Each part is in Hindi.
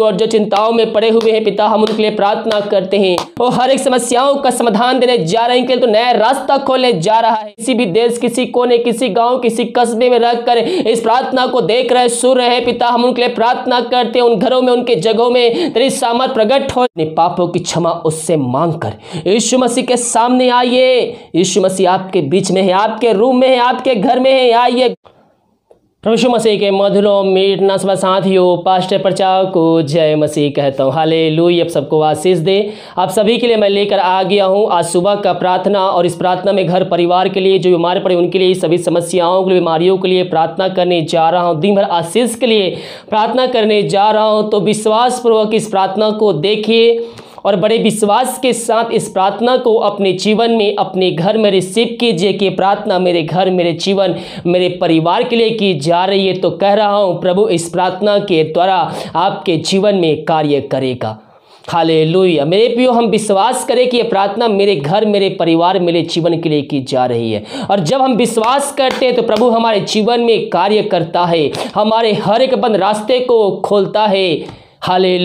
और जो चिंताओं में पड़े हुए हैं, पिता, हम उनके लिए प्रार्थना करते हैं। वो हर एक समस्याओं का समाधान देने जा रहे हैं तो नया रास्ता खोलने जा रहा है। किसी भी देश, किसी कोने, किसी गाँव, किसी कस्बे में कर इस प्रार्थना को देख रहे सुन रहे हैं, पिता, हम उनके लिए प्रार्थना करते हैं। उन घरों में, उनके जगहों में तेरी सामत प्रकट हो। पापों की क्षमा उससे मांग कर यीशु मसीह के सामने आइए। यीशु मसीह आपके बीच में है, आपके रूम में है, आपके घर में है, आइए। प्रभु मसीह के मधुरों मीट नस्म साथियों पास्टर प्रचार को जय मसीह कहता हूँ। हाले लुई अब सबको आशीष दे। आप सभी के लिए मैं लेकर आ गया हूँ आज सुबह का प्रार्थना और इस प्रार्थना में घर परिवार के लिए जो बीमार पड़े उनके लिए सभी समस्याओं के लिए, बीमारियों के लिए प्रार्थना करने जा रहा हूँ। दिन भर आशीष के लिए प्रार्थना करने जा रहा हूँ। तो विश्वासपूर्वक इस प्रार्थना को देखिए। और बड़े विश्वास के साथ इस प्रार्थना को अपने जीवन में, अपने घर में रिसीव कीजिए कि प्रार्थना मेरे घर, मेरे जीवन, मेरे परिवार के लिए की जा रही है। तो कह रहा हूँ, प्रभु इस प्रार्थना के द्वारा आपके जीवन में कार्य करेगा। खाले हाले मेरे प्रियो, हम विश्वास करें कि ये प्रार्थना मेरे घर, मेरे परिवार, मेरे जीवन के लिए की जा रही है। और जब हम विश्वास करते हैं तो प्रभु हमारे जीवन में कार्य करता है। हमारे हर एक बंद रास्ते को खोलता है। हाले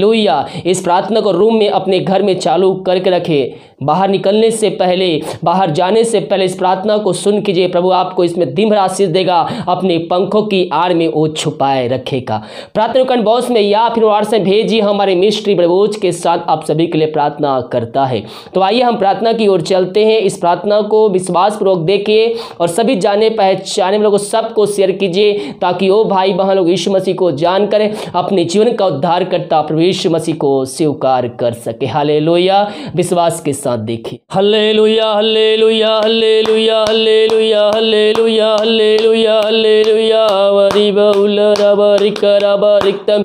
इस प्रार्थना को रूम में अपने घर में चालू करके रखे। बाहर निकलने से पहले, बाहर जाने से पहले इस प्रार्थना को सुन कीजिए। प्रभु आपको इसमें दिन भर आशीष देगा, अपने पंखों की आड़ में वो छुपाए रखेगा। प्रार्थना कंठ बॉक्स में या फिर से भेजिए, हमारे मिस्ट्री प्रभोज के साथ आप सभी के लिए प्रार्थना करता है। तो आइए हम प्रार्थना की ओर चलते हैं। इस प्रार्थना को विश्वासपूर्वक देखिए और सभी जाने पहचाने वालों सबको शेयर कीजिए ताकि वो भाई बहन लोग यीशु मसीह को जानकर अपने जीवन का उद्धार करता प्रभु यीशु मसीह को स्वीकार कर सके। हाले विश्वास के साथ। साथ देखे। हल्ले लुया हल्ले लुया हल्ले लुया हल्ले लुया हल्ले लुया हल्ले लुया हल्ले लुया वरी बहुल रबरिक रबरिकतम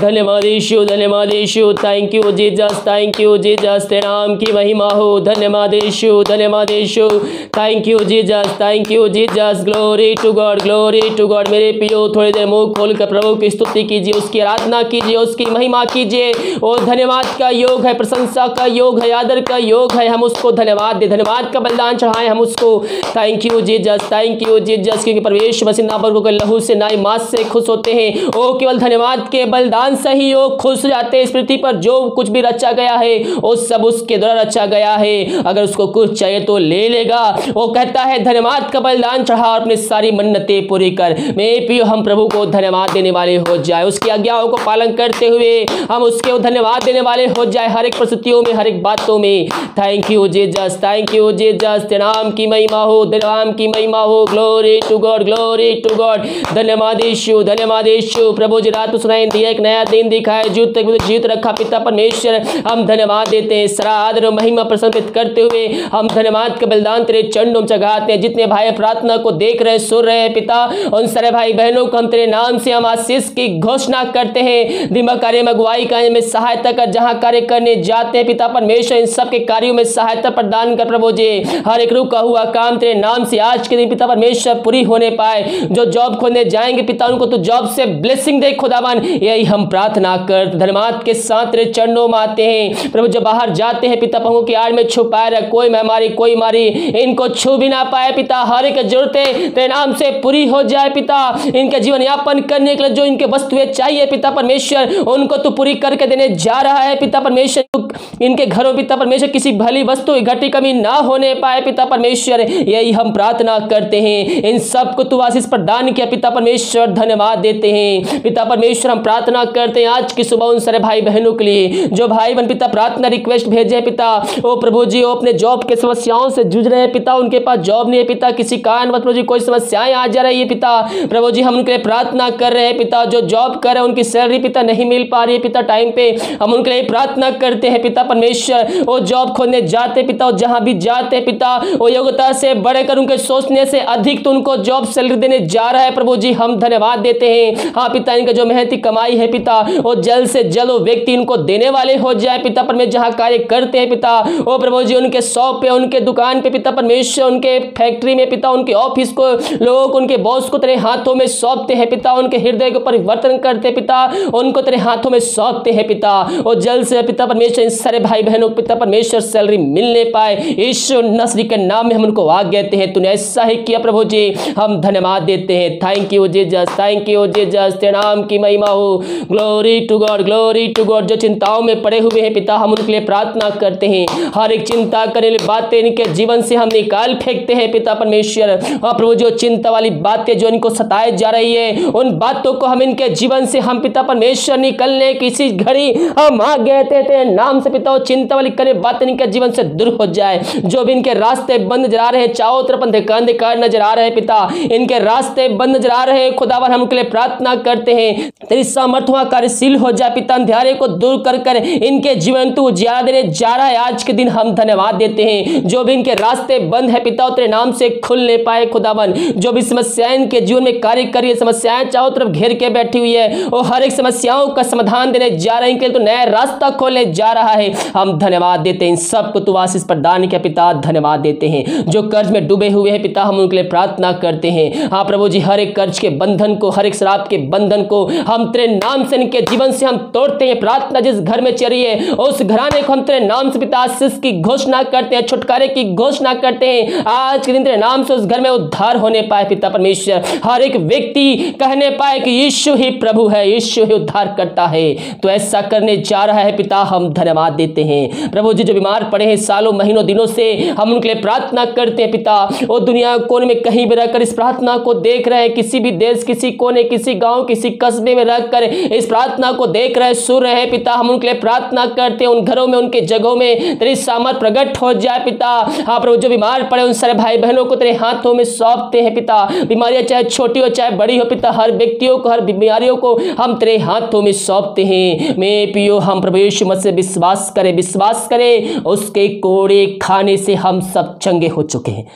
धन्यवाद यीशु धन्यवाद यीशु thank you Jesus thank you Jesus तेरे नाम की महिमा हो। धन्यवाद यीशु धन्यवाद यीशु thank you Jesus thank you Jesus glory to God glory to God मेरे पियो, थोड़ी देर मुँह खोल कर प्रभु की स्तुति कीजिए, उसकी आराधना कीजिए, उसकी महिमा कीजिए। और धन्यवाद का योग है, प्रशंसा का योग है, आदर का योग है। हम उसको धन्यवाद दे, धन्यवाद का बलिदान चढ़ाएँ हम उसको। Thank you Jesus thank you Jesus क्योंकि परवेश मसीना पर को लहू से नाई मास से खुश होते हैं। ओ, केवल धन्यवाद के बलिदान से ही वो खुश हैं इस पृथ्वी पर, जो कुछ भी रचा गया है, वो सब उसके द्वारा रचा गया है। अगर उसको कुछ चाहिए तो ले लेगा। वो कहता है, धन्यवाद का बलिदान चढ़ा और अपनी सारी मन्नतें पूरी कर। मैं पियो हम प्रभु को धन्यवाद देने वाले हो जाए। उसकी आज्ञाओं को पालन करते हुए हम उसके धन्यवाद देने वाले हो जाए हर एक परिस्थितियों में, हर एक बातों में। थैंक यू जे जस थैंक यू जे जस नाम की महिमा हो नाम की महिमा हो। Glory to God glory to God धन्यवाद यीशु धन्यवाद यीशु। प्रभु जी, रात सुनाई दिया एक नया दिन दिखाए जीत तक जीत रखा पिता परमेश्वर, हम धन्यवाद देते हैं। सराध महिमा प्रसन्नित करते हुए हम धन्यवाद के बलिदान तेरे चंडों चढ़ाते हैं। जितने भाई प्रार्थना को देख रहे, सुन रहे हैं पिता, उन सारे भाई बहनों को हम तेरे नाम से हम आशीष की घोषणा करते हैं। दिमाग कार्य में, अगुवाई करने में सहायता कर, जहाँ कार्य करने जाते हैं पिता परमेश्वर, इन सबके कार्यों कार्यों में सहायता प्रदान कर प्रभु जी। हर एक रुका हुआ काम तेरे नाम से आज के दिन पिता परमेश्वर पूरी होने पाए। जो जॉब खोलने जाएँगे पिता, उनको तो जॉब से ब्लेसिंग दे खुदावन। यही हम प्रार्थना कर धन्यवाद के साथ तेरे चरणों में आते हैं। प्रभु, जब बाहर जाते हैं, पिता प्रभु की आड़ में छुपाए रहे, कोई महामारी, कोई मारी, इनको छू भी ना पाए, पिता, हर एक जरूरतें तेरे नाम से पूरी हो जाए, पिता। इनके जीवन यापन करने के लिए जो इनके वस्तुएँ चाहिए, पिता परमेश्वर, उनको तो पूरी करके देने जा रहा है, पिता परमेश्वर। इनके घरों, पिता परमेश्वर, किसी भली वस्तु घटी कमी ना होने पाए, पिता परमेश्वर। यही हम प्रार्थना करते हैं। इन सबको तू आशीष प्रदान किया, पिता परमेश्वर, धन्यवाद देते हैं। पिता परमेश्वर, हम प्रार्थना करते हैं आज की सुबह उन सारे भाई बहनों के लिए। जो भाई बहन पिता प्रार्थना रिक्वेस्ट भेजे हैं पिता, ओ प्रभु जी वो अपने जॉब के समस्याओं से जूझ रहे हैं पिता, उनके पास जॉब नहीं है पिता, किसी कारण प्रभु जी, कोई समस्याएँ आ जा रही है पिता। प्रभु जी, हम उनके लिए प्रार्थना कर रहे हैं पिता, जो जॉब कर रहे हैं, उनकी सैलरी पिता नहीं मिल पा रही है पिता टाइम पे। हम उनके लिए प्रार्थना करते हैं पिता, परमेश्वर वो जॉब खोलने जाते पिता, और जहाँ भी जाते पिता वो योग्यता से बड़े कर उनके सोचने से अधिक तो उनको जॉब सैलरी देने जा रहा है प्रभु जी, हम धन्यवाद देते हैं। हाँ पिता, इनका जो मेहनती कमाई है पिता वो जल्द से जल्द व्यक्ति इनको देने वाले हो जाए। पिता परमेश्वर जहाँ कार्य करते हैं पिता वो प्रभु जी, उनके शॉप पे, उनके दुकान पे पिता परमेश्वर, उनके फैक्ट्री में पिता, उनके ऑफ़िस को, लोगों को उनके बॉस को तेरे हाथों में सौंपते हैं पिता, उनके हृदय को परिवर्तन करते पिता, उनको तेरे हाथों में सौंपते हैं पिता, और जल्द से पिता परमेश्वर, इन सारे भाई बहनों को पिता परमेश्वर सैलरी मिलने पाए। ईश्वर नसरी के नाम में हम उनको आग देते हैं। तूने ऐसा ही किया प्रभु जी, हम धन्यवाद देते हैं। Thank you Jesus thank you Jesus तेरे नाम की महिमा हो। Glory to God glory to God जो चिंताओं में पड़े हुए हैं, पिता, हम उनके लिए प्रार्थना करते हैं। हर एक चिंता करने वाली बातें इनके जीवन से हम निकाल फेंकते हैं, पिता परमेश्वर। और प्रभु, जो चिंता वाली बातें जो इनको सताए जा रही है, उन बातों को हम इनके जीवन से हम पिता परमेश्वर निकलने किसी घड़ी हम आ गए थे तेरे नाम से पिता चिंता वाली करे बातें इनके जीवन से दूर हो जाए। जो भी इनके रास्ते बंद नज़र आ रहे हैं, चारों तरफ़ अंधकार नज़र आ रहे हैं, पिता। इनके रास्ते बंद नज़र आ रहे हैं खुदावर हम उनके लिए प्रार्थना करते हैं। तेरी सामर्थ्य कार्यशील हो जाए। पिता अंधेरे को दूर कर कर इनके जीवन तू उजियारा देने जा रहा है आज के दिन हम धन्यवाद देते हैं। जो भी इनके रास्ते बंद है, पिता तेरे नाम से खुल नहीं पाए खुदावन। जो भी समस्याएँ इनके जीवन में कार्य कर रही है, समस्याएँ चारों तरफ़ घेर के बैठी हुई है, वो हर एक समस्याओं का समाधान देने जा रहे हैं। इनके लिए तो नया रास्ता खोलने जा रहा है। हम धन्यवाद देते हैं। सबको तू आशीष प्रदान के पिता, धन्यवाद देते हैं। जो कर्ज में डूबे हुए हैं, पिता, हम उनके लिए प्रार्थना करते हैं। हाँ प्रभु जी, हर एक कर्ज के बंधन को, हर एक शराब के बंधन को हम तेरे नाम से इनके जीवन से हम तोड़ते हैं प्रार्थना जिस घर में चली है, उस घराने को हम तेरे नाम से पिता आशीष की घोषणा करते हैं, छुटकारे की घोषणा करते हैं। आज के दिन तेरे नाम से उस घर में उद्धार होने पाए पिता परमेश्वर। हर एक व्यक्ति कहने पाए कि यीशु ही प्रभु है, यीशु ही उद्धार करता है। तो ऐसा करने जा रहा है पिता, हम धन्यवाद देते हैं। प्रभु जी, जो बीमार पड़े हैं सालों, महीनों, दिनों से, हम उनके लिए प्रार्थना करते हैं पिता। वो दुनिया कोने में कहीं भी रहकर इस प्रार्थना को देख रहे हैं, किसी भी देश, किसी कोने, किसी गाँव, किसी कस्बे में रहकर इस प्रार्थना को देख रहे, सुन रहे पिता, हम उनके लिए प्रार्थना करते हैं, उन घरों में, उनके जगहों में तेरी सामर्थ प्रकट हो जाए पिता। हाँ प्रभु जो बीमार पड़े उन सारे भाई बहनों को तेरे हाथों में सौंपते हैं पिता। बीमारियाँ चाहे छोटी हो, चाहे बड़ी हो पिता, हर व्यक्तियों को, हर बीमारियों को हम तेरे हाथों में सौंपते हैं। मे पियो, हम प्रभु यीशु मसीह से विश्वास करें विश्वास करें, उसके कोड़े खाने से हम सब चंगे हो चुके हैं।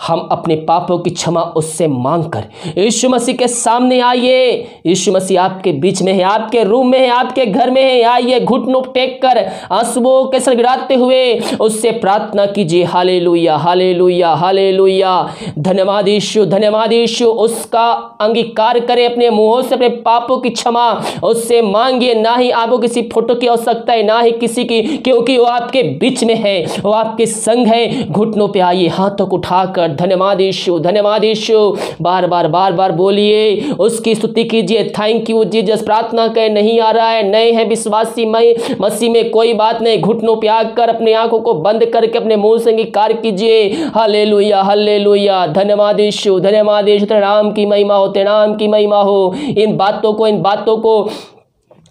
हम अपने पापों की क्षमा उससे मांग कर यीशु मसीह के सामने आइए। यीशु मसीह आपके बीच में है, आपके रूम में है, आपके घर में है। आइए घुटनों टेक कर आंसुओं के सर गिराते हुए उससे प्रार्थना कीजिए। हाले लुया हाले लुया हाले लुया धन्यवाद यीशु धन्यवाद यीशु। उसका अंगीकार करे अपने मुंहों से, अपने पापों की क्षमा उससे मांगिए। ना ही आपको किसी फ़ोटो की आवश्यकता है, ना ही किसी की, क्योंकि वो आपके बीच में है, वो आपके संग है। घुटनों पर आइए, हाथों को उठाकर धन्यवाद यीशु धन्यवाद यीशु बार बार बार बार बोलिए, उसकी स्तुति कीजिए। थैंक यू जीजस प्रार्थना कहे नहीं आ रहा है, नए हैं विश्वासी। मई मसीह में कोई बात नहीं। घुटनों पे आकर अपनी आँखों को बंद करके अपने मुँह से कार्य कीजिए। हले लुया हले लुया धन्यवाद यीशु धन्यवाद यीशु तेरे नाम की महिमा हो, तेरे नाम की महिमा हो। इन बातों को, इन बातों को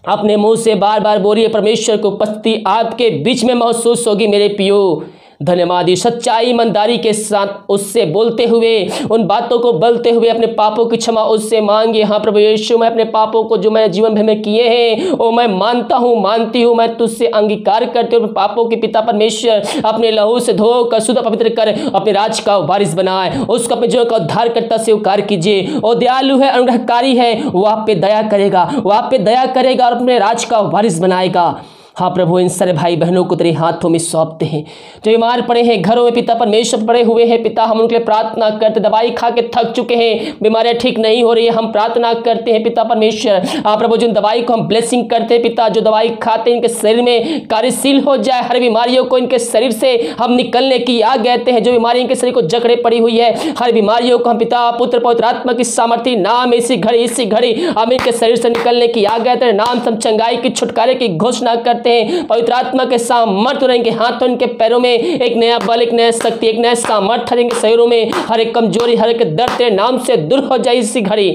अपने मुँह से बार बार बोलिए। परमेश्वर को उपस्थिति आपके बीच में महसूस होगी, मेरे पियो धन्यवाद, सच्चाई ईमानदारी के साथ उससे बोलते हुए, उन बातों को बोलते हुए अपने पापों की क्षमा उससे मांगे। हाँ प्रभु यीशु, मैं अपने पापों को जो मैं जीवन भर में किए हैं वो मैं मानता हूँ, मानती हूँ, मैं तुझसे अंगीकार करते हूँ पापों के पिता परमेश्वर, अपने लहू से धो कर शुद्ध पवित्र कर, अपने राज का वारिस बनाए, उसको अपने जीवन का उद्धार करता से उकार कीजिए। और दयालु है, अनुग्रहकारी है, वो आप पे दया करेगा, वो आप पे दया करेगा और अपने राज का वारिस बनाएगा। हाँ प्रभु, इन सारे भाई बहनों को तेरे हाथों में सौंपते हैं। जो बीमार पड़े हैं, घरों में पिता परमेश्वर पड़े हुए हैं, पिता हम उनके लिए प्रार्थना करते, दवाई खा के थक चुके हैं, बीमारियाँ ठीक नहीं हो रही है, हम प्रार्थना करते हैं, पिता परमेश्वर। हाँ प्रभु, जिन दवाई को हम ब्लेसिंग करते हैं, पिता, जो दवाई खाते हैं, इनके शरीर में कार्यशील हो जाए, हर बीमारियों को इनके शरीर से हम निकलने की आ गए हैं, जो बीमारी इनके शरीर को जकड़े पड़ी हुई है, हर बीमारियों को हम पिता, पुत्र, पवित्र आत्मा की सामर्थ्य, नाम इसी घड़ी इसी घड़ी, हम इनके शरीर से निकलने की आ गए नाम हम चंगाई की छुटकारे की घोषणा करते करते हैं। पवित्र आत्मा के सामर्थ्य रहेंगे हाथों, इनके पैरों में एक नया बल, एक नया शक्ति, एक नया सामर्थ्य रहेंगे शरीरों में हर एक कमज़ोरी, हर एक दर्द नाम से दूर हो जाए इसी घड़ी।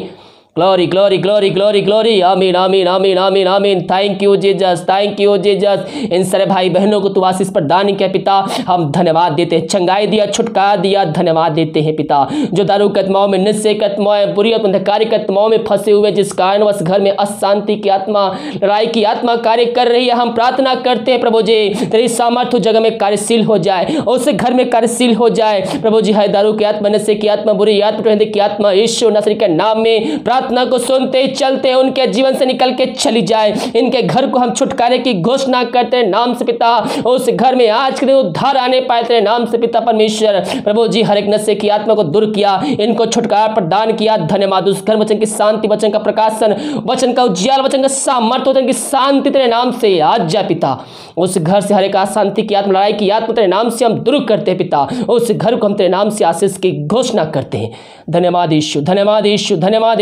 Glory glory glory glory glory आमीन आमीन आमीन आमीन आमीन thank you Jesus thank you Jesus इन सारे भाई बहनों को तू आशीष प्रदान किया, पिता। हम धन्यवाद देते हैं। चंगाई दिया, छुटकारा दिया, धन्यवाद देते हैं, पिता। जो दारू कतमाओं में निश्चय कतमाएँ बुरी अंधकारी कतमाओं में फंसे हुए, जिस कारण वस घर में अशांति की आत्मा, लड़ाई की आत्मा कार्य कर रही है, हम प्रार्थना करते हैं, प्रभु जी, तेरी सामर्थ्य जगह में कार्यशील हो जाए और उस घर में कार्यशील हो जाए। प्रभु जी है दारू की आत्मा नशे की आत्मा, बुरी आत्मा की आत्मा ईश्वर नसरी के नाम में प्रार्थना प्रार्थना को सुनते चलते उनके जीवन से निकल के चली जाए। इनके घर को हम छुटकारे की घोषणा करते हैं, नाम से पिता उस घर में आज के दिन उद्धार आने पाए तेरे नाम से पिता परमेश्वर, प्रभु जी, हर एक नशे की आत्मा को दूर किया, इनको छुटकारा प्रदान किया। धन्यवाद, उस घर वचन की शांति, वचन का प्रकाशन, वचन का उज्ज्वल, वचन का सामर्थ्य, वचन की शांति तेरे नाम से। आज जा पिता, उस घर से हर एक अशांति की आत्मा, लड़ाई की आत्मा तेरे नाम से हम दूर करते हैं पिता। उस घर को हम तेरे नाम से आशीष की घोषणा करते हैं। धन्यवाद ईशु धन्यवाद ईशु धन्यवाद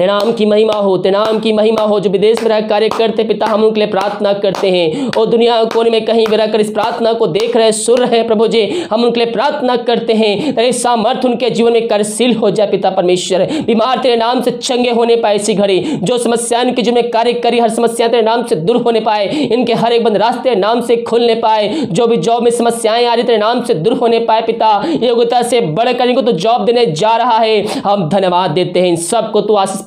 तेरे नाम की महिमा हो, तेनाम की महिमा हो, जो विदेश में रह कार्य करते पिता हम उनके लिए प्रार्थना करते हैं। और दुनिया कोने में कहीं भी रहकर इस प्रार्थना को देख रहे, सुन रहे प्रभु जी, हम उनके लिए प्रार्थना करते हैं। तेरे सामर्थ्य उनके जीवन में कार्यशील हो जाए पिता परमेश्वर। बीमार तेरे नाम से चंगे होने पाए इसी घड़ी। जो समस्या इनके जीवन में कार्य करी, हर समस्या तेरे नाम से दूर होने पाए। इनके हर एक बंद रास्ते नाम से खुलने पाए। जो भी जॉब में समस्याएँ आ रही, तेरे नाम से दूर होने पाए पिता। योग्यता से बढ़कर इनको तो जॉब देने जा रहा है। हम धन्यवाद देते हैं। इन सबको तो आशीष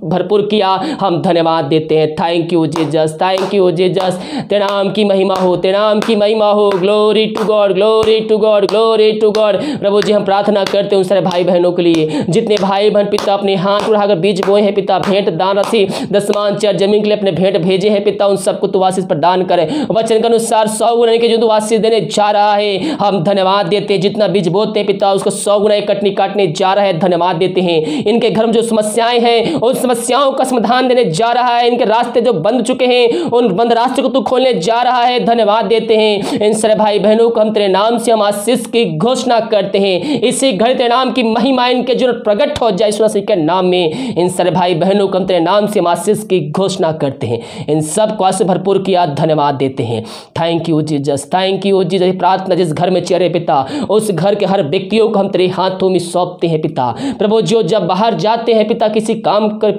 भरपूर किया। हम धन्यवाद देते हैं। Thank you Jesus thank you Jesus तेरे नाम की महिमा हो, तेरे नाम की महिमा हो। Glory to God glory to God glory to God प्रभु जी, हम प्रार्थना करते हैं उन सारे भाई बहनों के लिए। जितने भाई बहन पिता अपने हाथ उठाकर बीज बोए हैं, पिता भेंट दान राशि दसमान चार ज़मीन के लिए अपने भेंट भेजे हैं, पिता उन सबको तू आशीष प्रदान करे। वचन के अनुसार सौ गुना के जो तू आशीष देने जा रहा है, हम धन्यवाद देते हैं। जितना बीज बोते हैं, पिता, उसको सौ गुना कटनी काटने जा रहा है, धन्यवाद देते हैं। इनके घर में जो समस्याएँ हैं उन समस्याओं का समाधान देने जा रहा है। इनके रास्ते जो बंद चुके हैं, उन बंद रास्ते को तू खोलने जा रहा है। धन्यवाद देते हैं। इन सारे भाई बहनों को हम तेरे नाम से, हम आशीष की घोषणा करते हैं। इसी घड़ी तेरे नाम की महिमा इनके जो प्रकट हो जाए। सुना के नाम में इन सारे भाई बहनों को हम तेरे नाम से, हम आशीष की घोषणा करते हैं। इन सबको आशीष भरपूर किया धन्यवाद देते हैं। Thank you Jesus thank you ji Jesus प्रार्थना जिस घर में चेहरे पिता, उस घर के हर व्यक्तियों को हम तेरे हाथों में सौंपते हैं पिता। प्रभु, जो जब बाहर जाते हैं पिता, किसी काम कर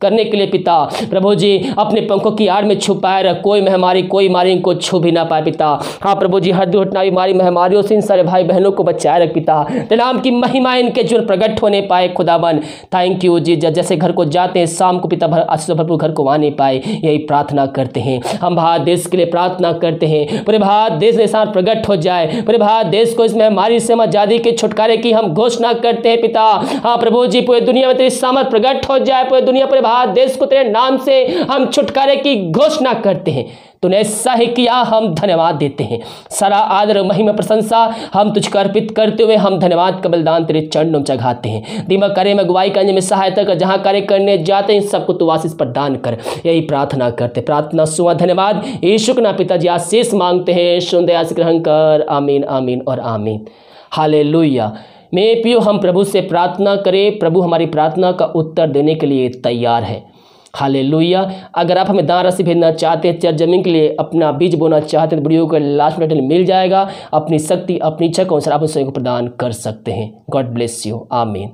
करने के लिए पिता। प्रभु जी, अपने पंखों की आड़ में छुपाए रख, कोई महामारी, कोई मारी इनको छू भी ना पाए पिता। हाँ प्रभु जी, हर दुर्घटना बीमारी महामारियों से इन सारे भाई बहनों को बचाए रख पिता। तेरे नाम की महिमा इनके जीवन प्रकट होने पाए, खुदावन। थैंक यू जी जैसे घर को जाते हैं, शाम को पिता भर, आशीष भरपूर घर को आने पाए, यही प्रार्थना करते हैं। हम भारत देश के लिए प्रार्थना करते हैं, पूरे भारत देश के साथ प्रकट हो जाए, पूरे भारत देश को इस महामारी से हम आज़ादी के छुटकारे की हम घोषणा करते हैं पिता। हाँ प्रभु जी, पूरे दुनिया में तेरी सामर्थ प्रकट हो जाए, पूरे दुनिया, पूरे भारत देश को तेरे नाम से हम छुटकारे की घोषणा करते हैं। तूने ऐसा ही किया, हम धन्यवाद देते हैं। सारा आदर, महिमा, प्रशंसा हम तुझको अर्पित करते हुए हम धन्यवाद का बलिदान तेरे चरणों में चढ़ाते हैं। दिमाग कार्य में, अगुवाई करने में सहायता कर, जहाँ कार्य करने जाते हैं सबको तू आशीष प्रदान कर। यही प्रार्थना करते प्रार्थना सुहा धन्यवाद। यीशु के ना पिताजी आशीष मांगते हैं। सुंदर ग्रहण कर। आमीन आमीन और आमीन। हाले मैं पियो, हम प्रभु से प्रार्थना करें। प्रभु हमारी प्रार्थना का उत्तर देने के लिए तैयार है। हाले अगर आप हमें दान राशि भेजना चाहते हैं, चर ज़मीन के लिए अपना बीज बोना चाहते हैं तो वीडियो को लास्ट मिनट मिल जाएगा। अपनी शक्ति, अपनी इच्छा के अनुसार आप उस को प्रदान कर सकते हैं। God bless you. आमीन।